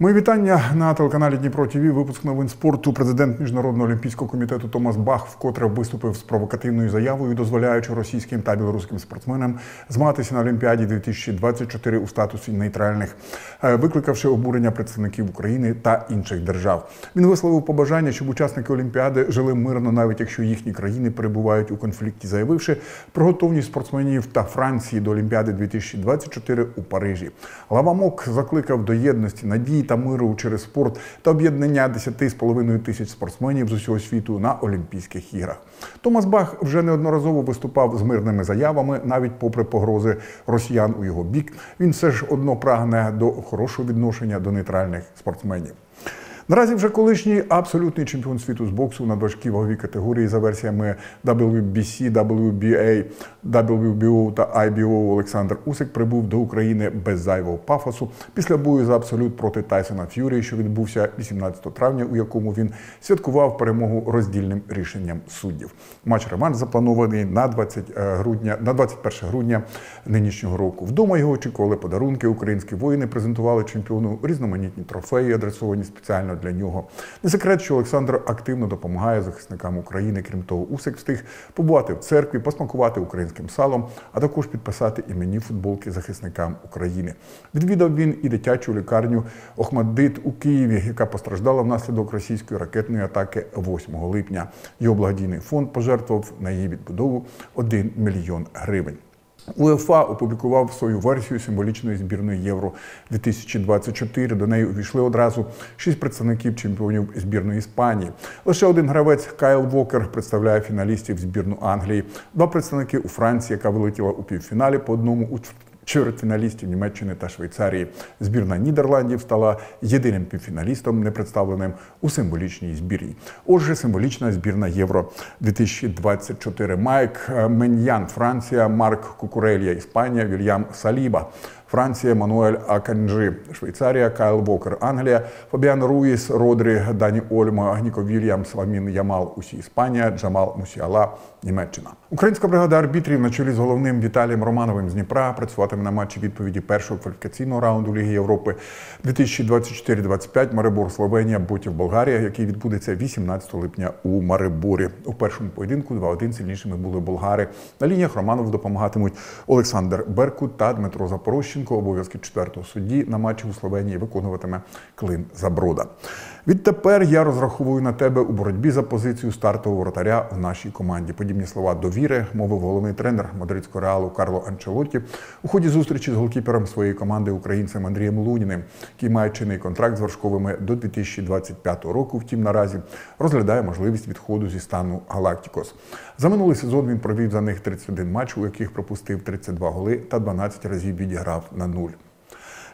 Мої вітання на телеканалі Дніпро ТВ. Випуск новин спорту. Президент міжнародного олімпійського комітету Томас Бах вкотре виступив з провокативною заявою, дозволяючи російським та білоруським спортсменам змагатися на Олімпіаді 2024 у статусі нейтральних, е, викликавши обурення представників України та інших держав. Він висловив побажання, щоб учасники Олімпіади жили мирно, навіть якщо їхні країни перебувають у конфлікті, заявивши про готовність спортсменів та Франції до Олімпіади 2024 у Парижі. Лавамок закликав до єдності надії та миру через спорт та об'єднання 10,5 тисяч спортсменів з усього світу на Олімпійських іграх. Томас Бах вже неодноразово виступав з мирними заявами, навіть попри погрози росіян у його бік. Він все ж одно прагне до хорошого відношення до нейтральних спортсменів. Наразі вже колишній абсолютний чемпіон світу з боксу на важкій ваговій категорії за версіями WBC, WBA, WBO та IBO Олександр Усик прибув до України без зайвого пафосу після бою за абсолют проти Тайсона Ф'юрі, що відбувся 18 травня, у якому він святкував перемогу роздільним рішенням суддів. Матч реванш запланований на 20 грудня, на 21 грудня нинішнього року. Вдома його очікували подарунки. Українські воїни презентували чемпіону різноманітні трофеї, адресовані спеціально для нього. Не секрет, що Олександр активно допомагає захисникам України. Крім того, Усик встиг побувати в церкві, посмакувати українським салом, а також підписати іменні футболки захисникам України. Відвідав він і дитячу лікарню Охмаддит у Києві, яка постраждала внаслідок російської ракетної атаки 8 липня. Його благодійний фонд пожертвував на її відбудову 1 мільйон гривень. УЕФА опублікував свою версію символічної збірної Євро 2024. До неї увійшли одразу шість представників чемпіонів збірної Іспанії. Лише один гравець Кайл Вокер представляє фіналістів збірну Англії. Два представники у Франції, яка вилетіла у півфіналі по одному у чвертьфіналістів Німеччини та Швейцарії. Збірна Нідерландів стала єдиним півфіналістом, не представленим у символічній збірні. Отже, символічна збірна Євро 2024 Майк Меньян, Франція, Марк Кукурелія, Іспанія, Вільям Саліба. Франція, Мануель Аканджи, Швейцарія, Кайл Вокер, Англія, Фабіан Руїс, Родрі, Дані Ольма, Ніко Вільямс, Ламін Ямал, усі Іспанія, Джамал Мусіала, Німеччина. Українська бригада арбітрів на чолі з головним Віталієм Романовим з Дніпра працюватиме на матчі відповіді першого кваліфікаційного раунду Ліги Європи 2024-25 Марибор Словенія, Ботів Болгарія, який відбудеться 18 липня у Мариборі. У першому поєдинку 2-1 сильнішими були болгари. На лініях Романову допомагатимуть Олександр Беркут та Дмитро Запорожчий. Обов'язки четвертого судді на матчі у Словенії виконуватиме Клим Заброда. Відтепер я розраховую на тебе у боротьбі за позицію стартового воротаря в нашій команді. Подібні слова довіри мовив головний тренер мадридського реалу Карло Анчелотті у ході зустрічі з голкіпером своєї команди українцем Андрієм Луніним, який має чинний контракт з Вершковими до 2025 року. Втім, наразі розглядає можливість відходу зі стану Галактикос. За минулий сезон він провів за них 31 матч, у яких пропустив 32 голи та 12 разів відіграв на нуль.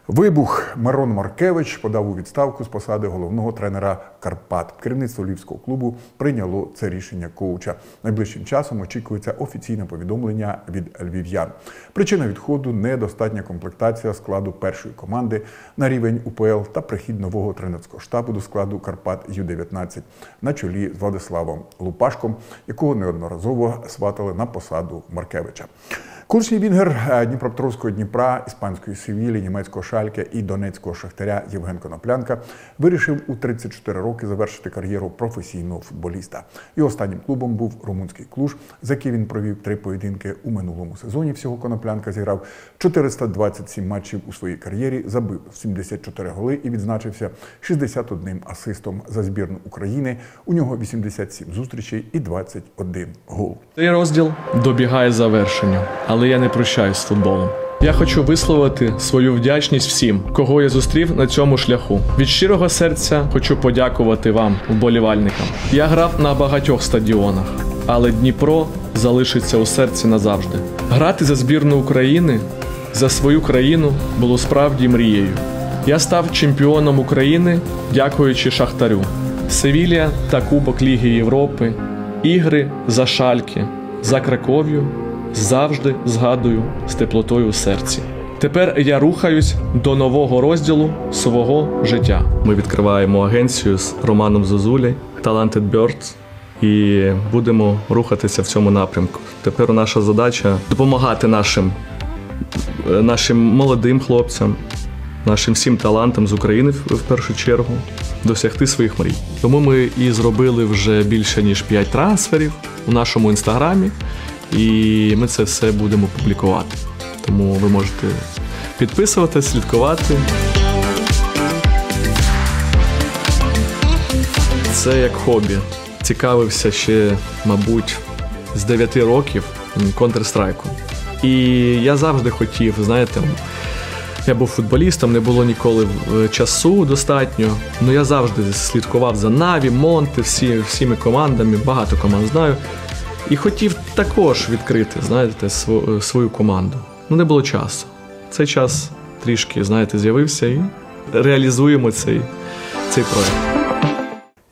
Вибух Мирон Маркевич подав у відставку з посади головного тренера Карпат. Керівництво львівського клубу прийняло це рішення коуча. Найближчим часом очікується офіційне повідомлення від львів'ян. Причина відходу недостатня комплектація складу першої команди на рівень УПЛ та прихід нового тренерського штабу до складу Карпат Ю-19 на чолі з Владиславом Лупашком, якого неодноразово сватали на посаду Маркевича. Колишній вінгер Дніпропетровського Дніпра, іспанської Севілі, німецького Шальке і донецького шахтаря Євген Коноплянка вирішив у 34 роки завершити кар'єру професійного футболіста. Його останнім клубом був румунський клуж, за який він провів три поєдинки у минулому сезоні. Всього Коноплянка зіграв 427 матчів у своїй кар'єрі, забив 74 голи і відзначився 61 асистом за збірну України. У нього 87 зустрічей і 21 гол. Цей розділ добігає завершенню, але я не прощаюсь з футболом. Я хочу висловити свою вдячність всім, кого я зустрів на цьому шляху. Від щирого серця хочу подякувати вам, вболівальникам. Я грав на багатьох стадіонах, але Дніпро залишиться у серці назавжди. Грати за збірну України за свою країну було справді мрією. Я став чемпіоном України, дякуючи Шахтарю, Севілія та Кубок Ліги Європи, ігри за Шальки, за Краков'ю завжди згадую з теплотою в серці. Тепер я рухаюсь до нового розділу свого життя. Ми відкриваємо агенцію з Романом Зозулі Talented Birds і будемо рухатися в цьому напрямку. Тепер наша задача допомагати нашим, нашим молодим хлопцям нашим всім талантам з України в в першу чергу досягти своїх мрій. Тому ми і зробили вже більше ніж 5 трансферів у нашому інстаграмі, і ми це все будемо публікувати. Тому ви можете підписуватись, слідкувати. Це як хобі. Цікавився ще, мабуть, з 9 років Counter-Strike. І я завжди хотів, знаєте, я був футболістом, не було ніколи е, часу достатньо. Ну я завжди слідкував за Наві, Монти, всі, всіми командами, багато команд знаю. І хотів також відкрити, знаєте, е, свою команду. Ну не було часу. Цей час трішки, знаєте, з'явився і реалізуємо цей, цей проект.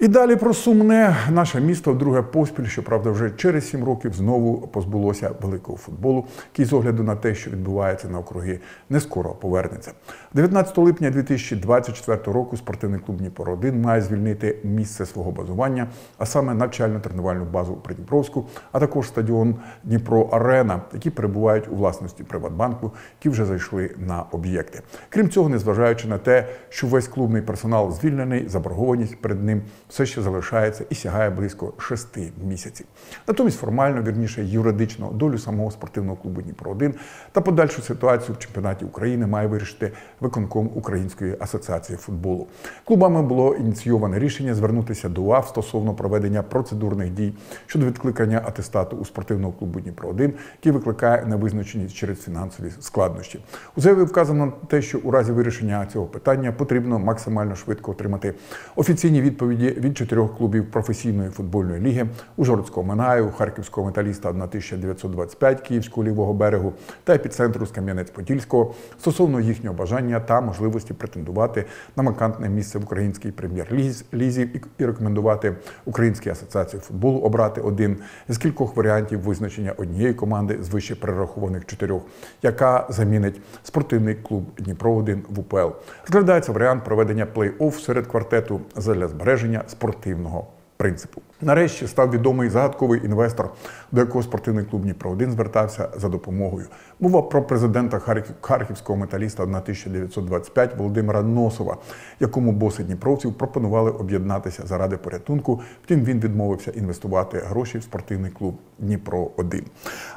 І далі про сумне наше місто вдруге поспіль, щоправда, вже через сім років знову позбулося великого футболу, який з огляду на те, що відбувається на округи, не скоро повернеться. 19 липня 2024 року спортивний клуб Дніпро 1 має звільнити місце свого базування, а саме навчально-тренувальну базу Придніпровську, а також стадіон Дніпро Арена, які перебувають у власності Приватбанку, які вже зайшли на об'єкти. Крім цього, незважаючи на те, що весь клубний персонал звільнений, заборгованість перед ним все ще залишається і сягає близько шести місяців. Натомість формально, вірніше, юридично долю самого спортивного клубу Дніпро 1 та подальшу ситуацію в чемпіонаті України має вирішити виконком Української асоціації футболу. Клубами було ініційоване рішення звернутися до УАФ стосовно проведення процедурних дій щодо відкликання атестату у спортивного клубу Дніпро 1 який викликає невизначеність через фінансові складнощі. У заяві вказано те, що у разі вирішення цього питання потрібно максимально швидко отримати офіційні відповіді від чотирьох клубів професійної футбольної ліги Ужгородського Минаю, Харківського металіста 1925 Київського лівого берегу та епіцентру з Кам'янець-Подільського стосовно їхнього бажання та можливості претендувати на вакантне місце в українській прем'єр-лізі і рекомендувати Українській асоціації футболу обрати один з кількох варіантів визначення однієї команди з вище перерахованих чотирьох, яка замінить спортивний клуб Дніпро 1 в УПЛ. Розглядається варіант проведення плей-офф серед квартету задля збереження спортивного принципу. Нарешті став відомий загадковий інвестор, до якого спортивний клуб Дніпро 1 звертався за допомогою. Мова про президента Харків- харківського металіста 1925 Володимира Носова, якому боси дніпровців пропонували об'єднатися заради порятунку. Втім, він відмовився інвестувати гроші в спортивний клуб Дніпро 1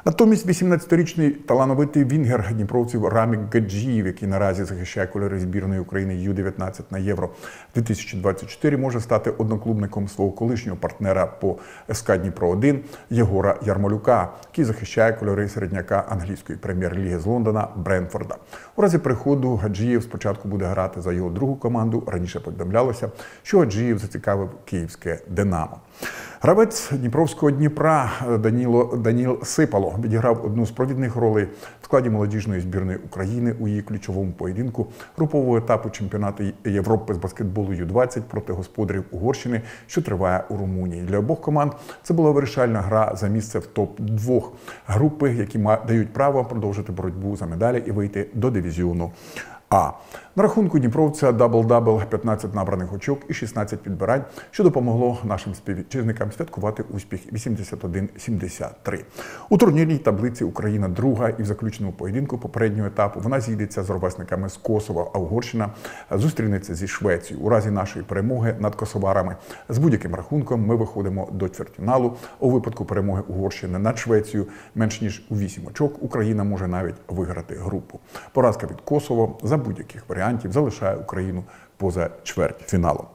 Натомість 18-річний талановитий вінгер дніпровців Рамік Гаджіїв, який наразі захищає кольори збірної України U-19 на Євро 2024, може стати одноклубником свого колишнього партнера по СК Дніпро 1 Єгора Ярмолюка, який захищає кольори середняка англійської прем'єр-ліги з Лондона Бренфорда. У разі приходу Гаджієв спочатку буде грати за його другу команду. Раніше повідомлялося, що Гаджієв зацікавив київське Динамо. Гравець Дніпровського Дніпра Даніло Даніл Сипало відіграв одну з провідних ролей в складі молодіжної збірної України у її ключовому поєдинку групового етапу чемпіонату Європи з баскетболу U-20 проти господарів Угорщини, що триває у Румунії. Для обох команд це була вирішальна гра за місце в топ 2 групи, які дають право продовжити боротьбу за медалі і вийти до дивізіону. А на рахунку Дніпровця дабл-дабл 15 набраних очок і 16 підбирань, що допомогло нашим співвітчизникам святкувати успіх 81-73. У турнірній таблиці Україна друга і в заключному поєдинку попереднього етапу вона зійдеться з ровесниками з Косова, а Угорщина зустрінеться зі Швецією. У разі нашої перемоги над косоварами з будь-яким рахунком ми виходимо до чвертьфіналу. У випадку перемоги Угорщини над Швецією менш ніж у 8 очок Україна може навіть виграти групу. Поразка від Косово за будь-яких варіантів залишає Україну поза чвертьфіналом.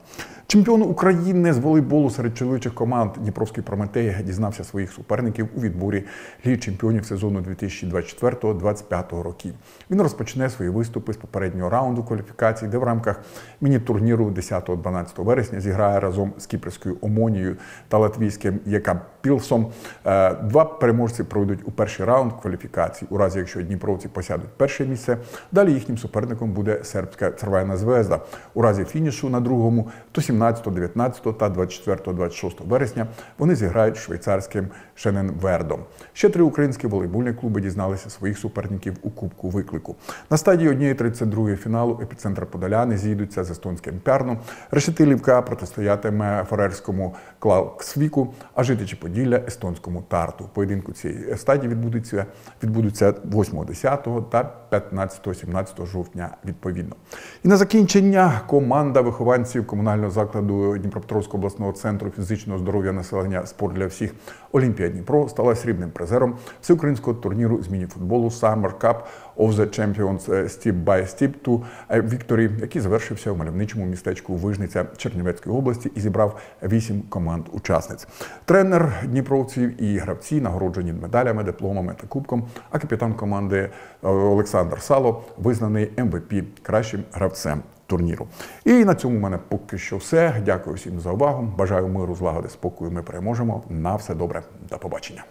Чемпіон України з волейболу серед чоловічих команд Дніпровський Прометей дізнався своїх суперників у відборі Ліги чемпіонів сезону 2024-2025 років. Він розпочне свої виступи з попереднього раунду кваліфікації, де в рамках міні-турніру 10-12 вересня зіграє разом з кіпрською Омонією та латвійським ЄКА Пілсом. Е, Два переможці пройдуть у перший раунд кваліфікації. У разі, якщо дніпровці посядуть перше місце, далі їхнім суперником буде сербська Цервена Звезда. У разі фінішу на другому, то 17 18, 19 та 24, 26 вересня вони зіграють швейцарським Шененвердом. Ще три українські волейбольні клуби дізналися своїх суперників у Кубку виклику. На стадії однієї 32 фіналу епіцентр Подоляни зійдуться з естонським Пярну. Решетилівка протистоятиме Фарерському Клалксвіку, а житичі Поділля естонському Тарту. Поєдинку цієї стадії відбудуться, відбудуться 8, 10 та 15, 17 жовтня відповідно. І на закінчення команда вихованців комунального закладу Дніпропетровського обласного центру фізичного здоров'я населення спорт для всіх Олімпія Дніпро стала срібним призером всеукраїнського турніру з міні-футболу Summer Cup of the Champions Step by Step to Victory, який завершився у мальовничому містечку Вижниця Чернівецької області і зібрав вісім команд учасниць. Тренер дніпровців і гравці нагороджені медалями, дипломами та кубком. А капітан команди е, Олександр Сало визнаний МВП кращим гравцем турніру. І на цьому в мене поки що все. Дякую всім за увагу. Бажаю миру, злагоди, спокою. Ми переможемо. На все добре. До побачення.